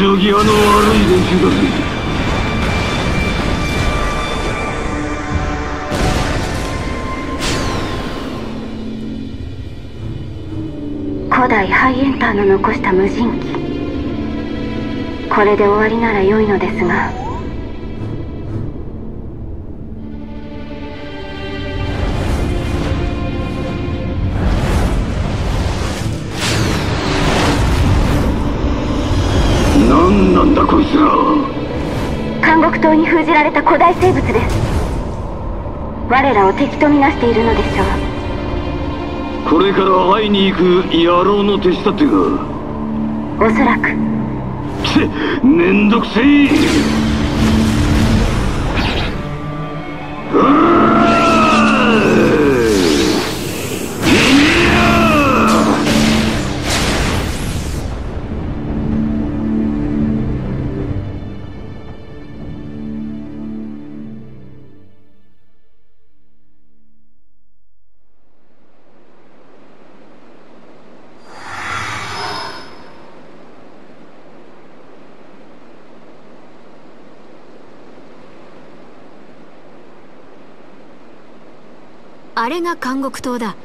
生際の悪い連中だぜ古代ハイエンターの残した無人機。これで終わりなら良いのですが。封じられた古代生物です。我らを敵とみなしているのでしょう。これから会いに行く野郎の手下ってか。おそらく。ちめんどくせえれが監獄島だ。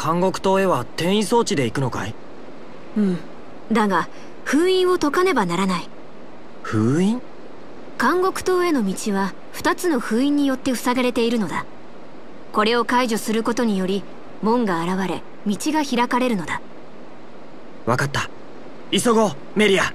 監獄島へは転移装置で行くのかい？うん。だが封印を解かねばならない。封印？監獄島への道は2つの封印によって塞がれているのだ。これを解除することにより門が現れ道が開かれるのだ。わかった。急ごうメリア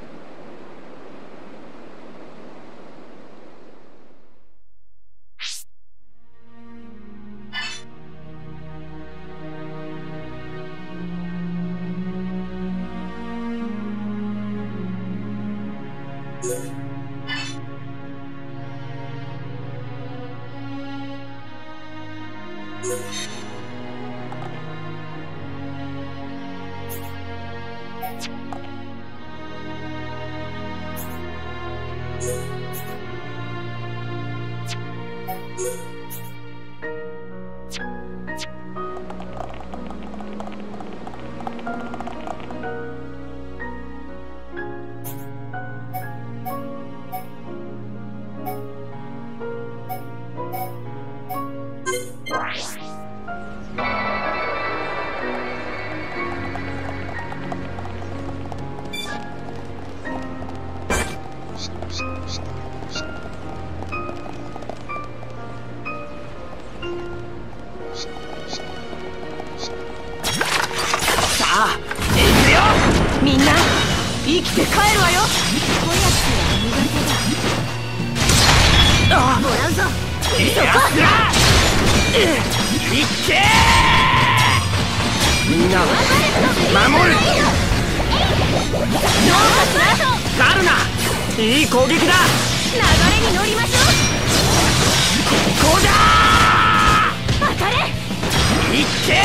みんな生きて帰るわよ。あもらうぞ。いやすらいっけみんな守る。ガルナいい攻撃だ。流れに乗りましょここだう当たれいっけ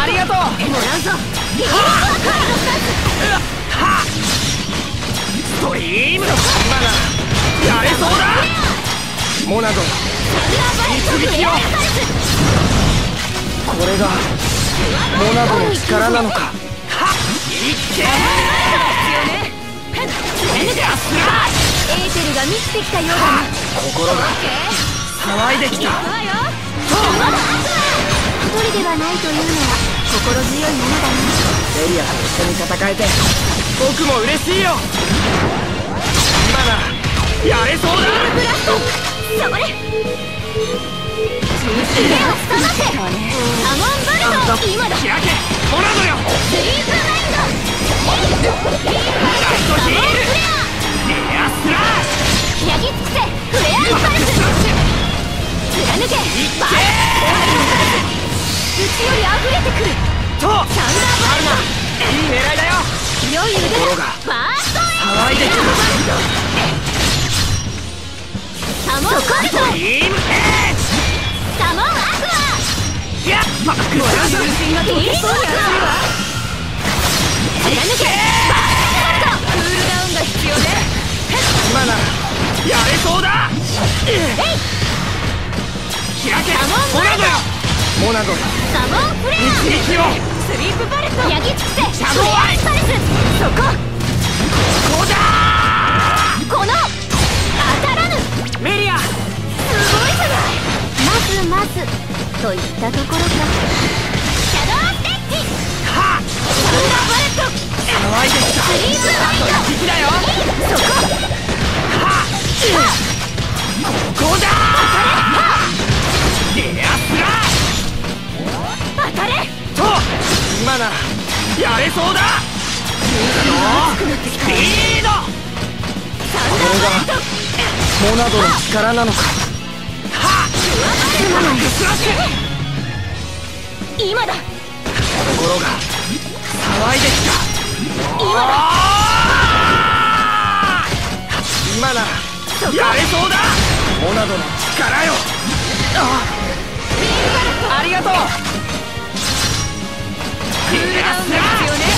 ありがとう。もらうぞトリーム今ならやれそうだモナド一撃よこれがモナドの力なのか。はっ！いっけやすらエーテルが満ちてきたようだ。な心が騒いできた。一人ではないというのは心強いものだねエリアと一緒に戦えて僕も嬉しいよ。今ならやれそうだ。ブラストそれ目を覚ませ。アモンバルト今だ開けモナドよスリープマインドライトヒールエアスラッ焼き尽くせフレアパルス貫けバー内より溢れてくる。とサンダーバルいい狙いだよ。ト良い腕ファーストエ騒いでくる。サモンバルトドリームヘッサモンアクドやっバックアけバーストクールダウンが必要ね今ならやれそうだ開けモナドよモナサモンフレア一撃をスリープパレットヤギつくせシャドウアイパレス。そこ。こうだ。この当たらぬ。ーメリア。すごいじゃない。まずまずといったところか。シャドウステッチ。はっ。サンダーバト。騒いできたスリープワイド敵だよスピード。サンダーバレットモナドの力なのか。スラッシュ今だ。ところが騒いできた。今だ。今ならやれそうだ。モナドの力よ。ああ。りがとう。クールダウンが必要ね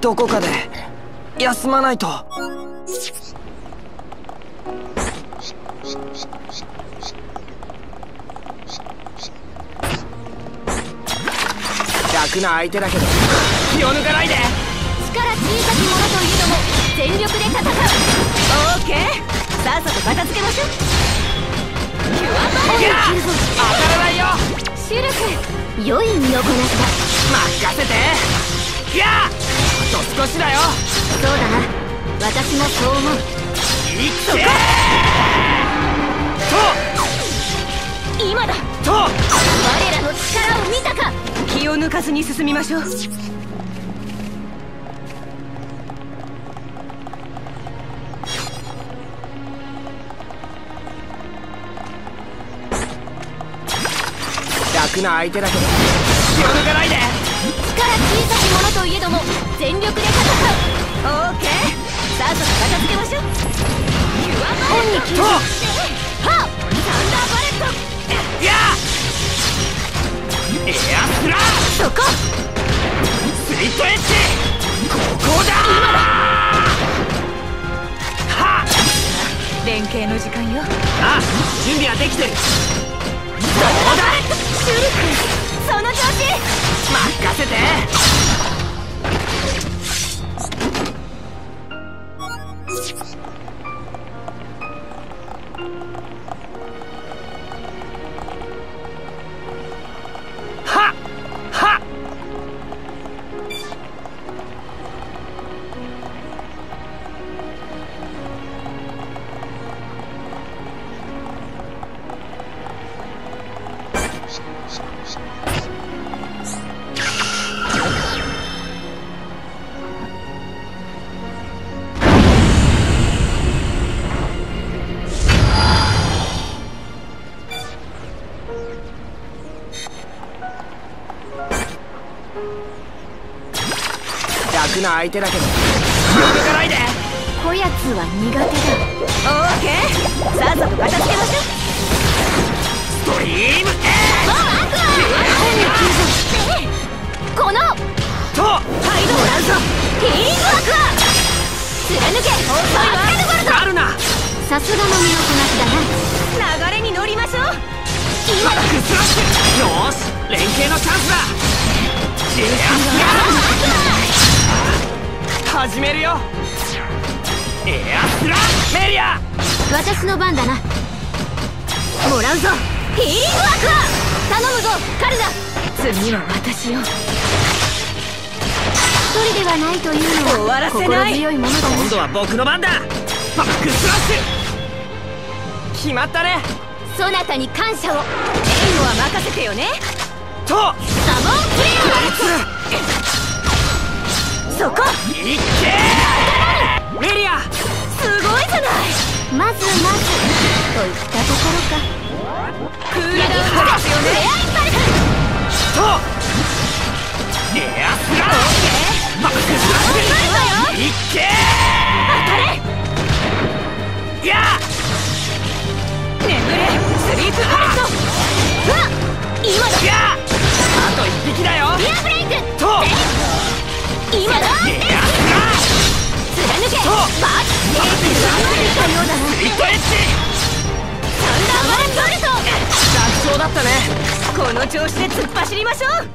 どこかで休まないと。楽な相手だけど。気を抜かないで。力小さきものといえども全力で戦う。オーケー。さっさと片付けましょう。キュアバ当たらないよ。シュルク良い身のこなし任せて。ギャと少しだよ。だそうだな。私もそう思う。いっけ！今だ！とと！我らの力を見たか！気を抜かずに進みましょう。楽な相手だけど気を抜かないで力小さきものといえども全力で戦うオーケーさっさと。片付けましょうキュアバレットとはっサンダーバレットギャーエアスラッシュ。そこ。スリットエッジここだはっ連携の時間よ。あ準備はできてる。どうだ？シュルクその調子！任せて！楽な相手だけど気を抜かないでこやつは苦手だオーケーさっさと片付けましょうストリームエもうアクアこのとハイドもらうぞヒーリングアクア貫け遅いわあるなさすがの身のこなしだな流れに乗りましょう今だバックスラッシュよーし連携のチャンスだ。エアスラ始めるよ。エアスラメリア。私の番だな。もらうぞ。ヒーリングアクア頼むぞ。カルダ次は私よ。一人ではないというのは終わらせない。心強いものだな。今度は僕の番だ。バックスラッシュ。決まったね。そなたに感謝を。エイムは任せてよね。と。サモンクそこ。いけ！リア！すごいじゃない。まずまず。といったところか。クールダウンですよね。レアインパルレアスラオケー。い！け！当たれ？いや！眠れ。スリープハト。うわ今だ。あと一匹だよ！リアブレイク。と！今だ。いや貫けそうバッエーテルが動いてきたようだ。なスリットエッジサンダーバレットバルト楽勝だ。ったねこの調子で突っ走りましょう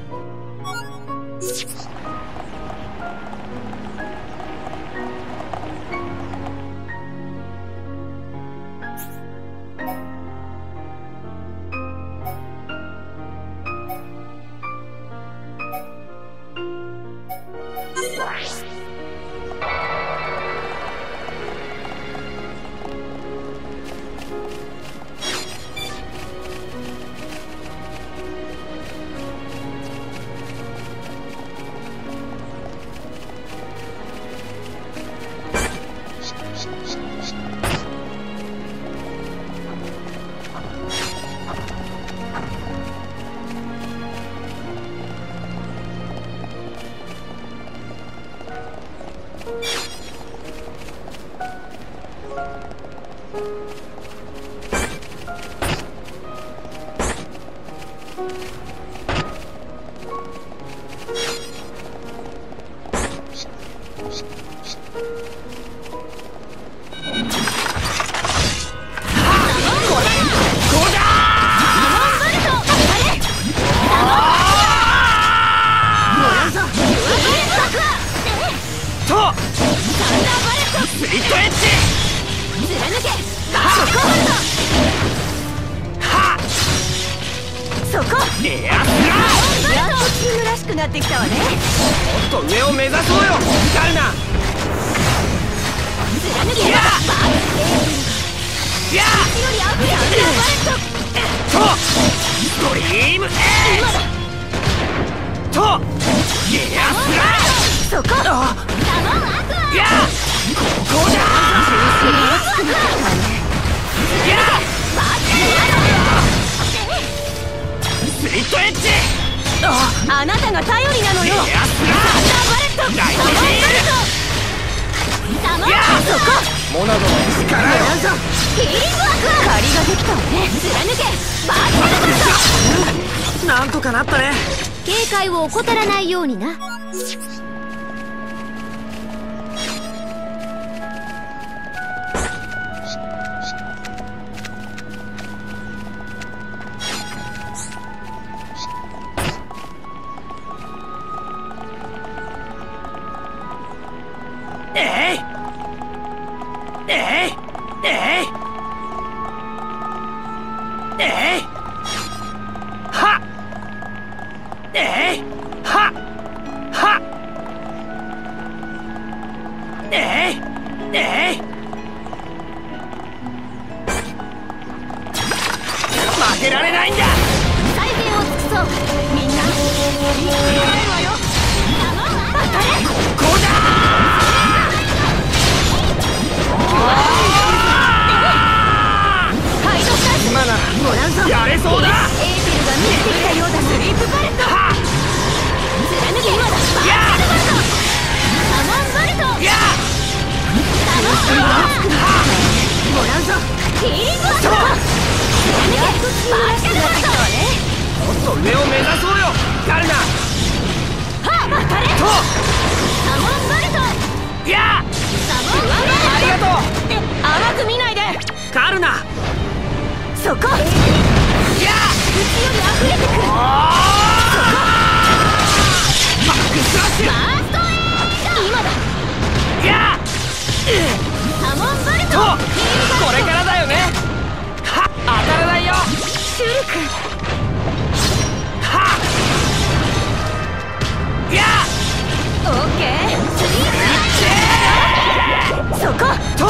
モナドの力よヒーリングアクア借りができたわね貫けバッテルなんとかなったね。警戒を怠らないようになえいえそこ。いや。内より溢れてくるこれからだよね。は当たらないよ。シュルクは。いや。オッケー。スリそこと。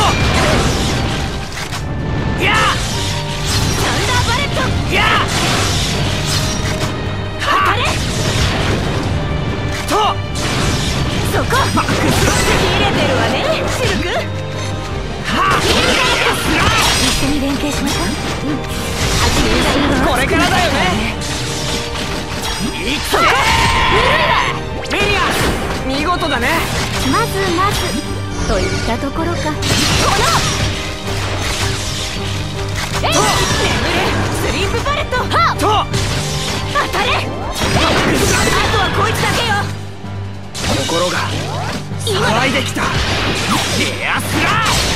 いや。サンダーバレットいやあれとそこれてるわねシルク緒に連携しましょううん初めこれからだよね。いメリア見事だね。まずまず。といったところか。この。え眠れスリープパレットはと当たれあとはこいつだけよ。が騒いできた。レアスラ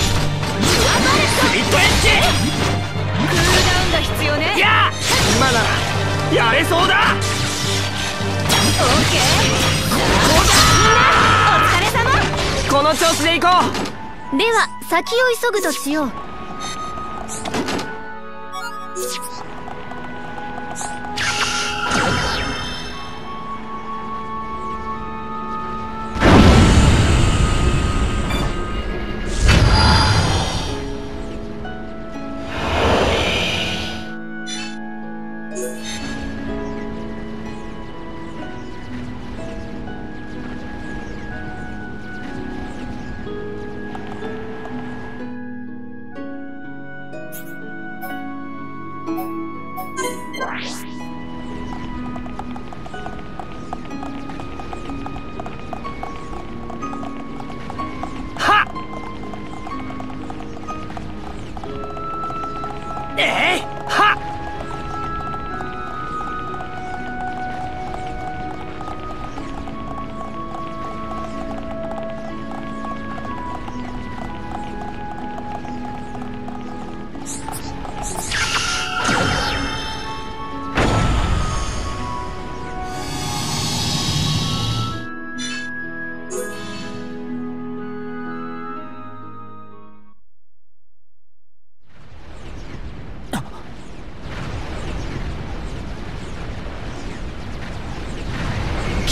ミッドエッジ。クールダウンが必要ね。いや今ならやれそうだ。オーケー。ここだお疲れ様。この調子で行こう。では先を急ぐとしよう。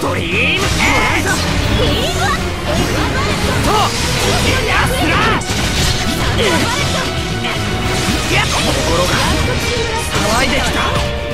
ドリームエとやすら。心が騒いできた。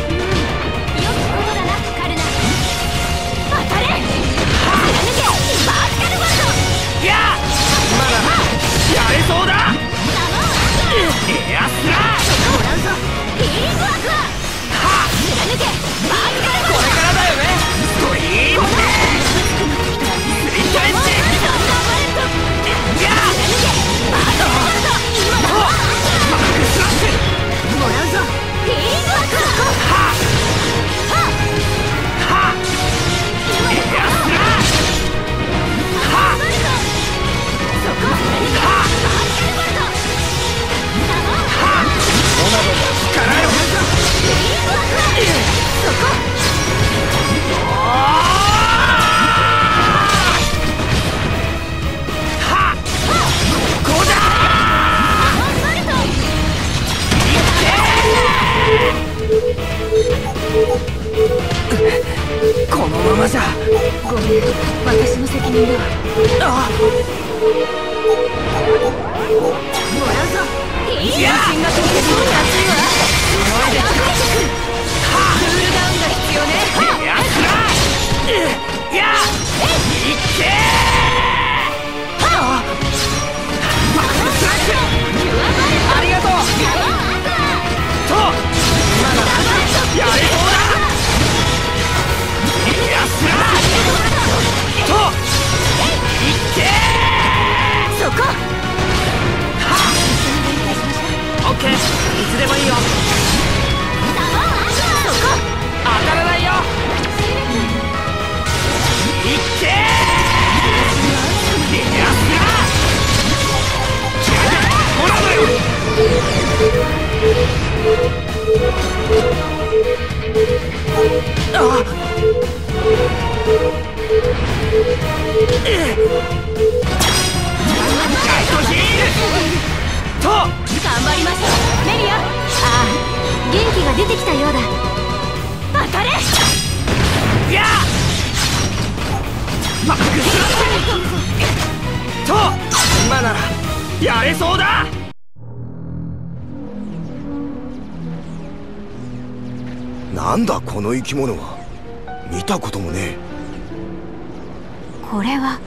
やれそうだ。なんだこの生き物は。見たこともねえ。これは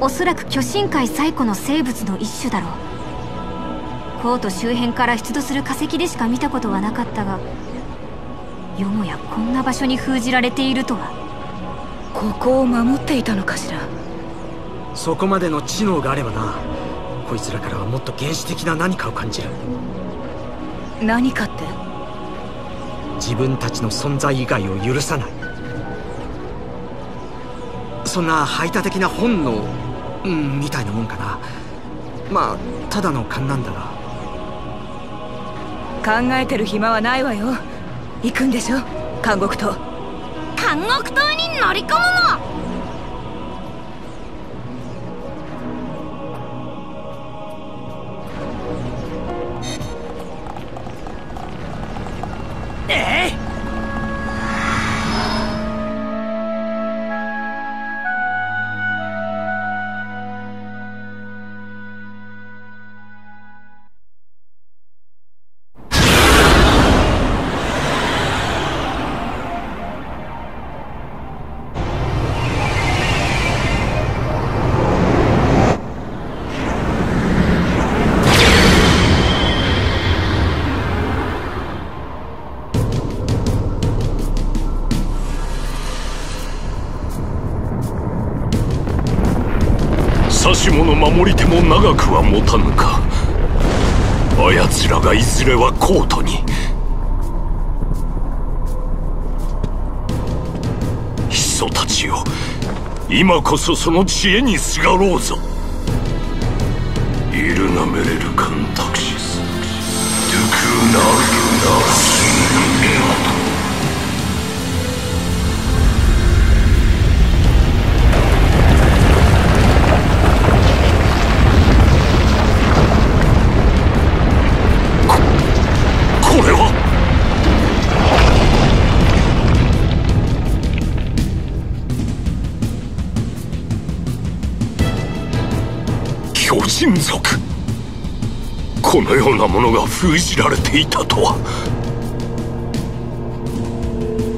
おそらく巨神界最古の生物の一種だろう。コート周辺から出土する化石でしか見たことはなかったがよもやこんな場所に封じられているとは。ここを守っていたのかしら。そこまでの知能があればな。こいつらからはもっと原始的な何かを感じる。何かって？自分たちの存在以外を許さない。そんな排他的な本能、うん、みたいなもんかな。まあただの勘なんだが考えてる暇はないわよ。行くんでしょ？監獄島。監獄島に乗り込むの指し物守り手も長くは持たぬか。あやつらがいずれはコートに。ヒ素たちよ今こそその知恵にすがろうぞ。イルナメレルカンタクシスドゥクナルナスこのようなものが封じられていたとは。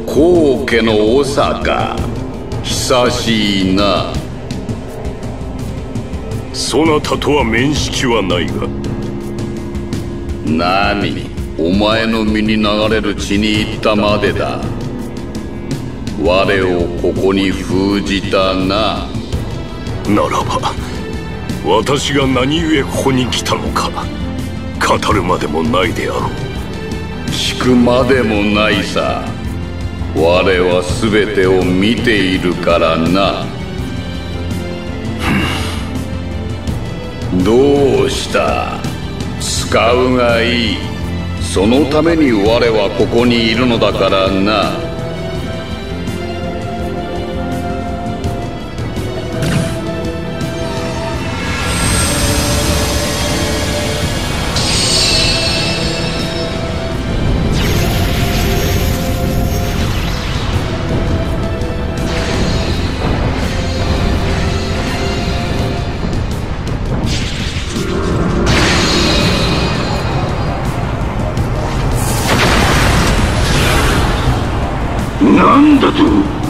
皇家の長か久しいな。そなたとは面識はないが。何？お前の身に流れる血に入ったまでだ。我をここに封じたな。ならば私が何故ここに来たのか語るまでもないであろう。聞くまでもないさ。我は全てを見ているからな。どうした？使うがいい。そのために我はここにいるのだからな。なんだと？